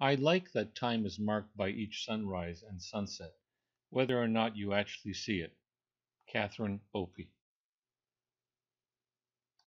I like that time is marked by each sunrise and sunset, whether or not you actually see it. Catherine Opie.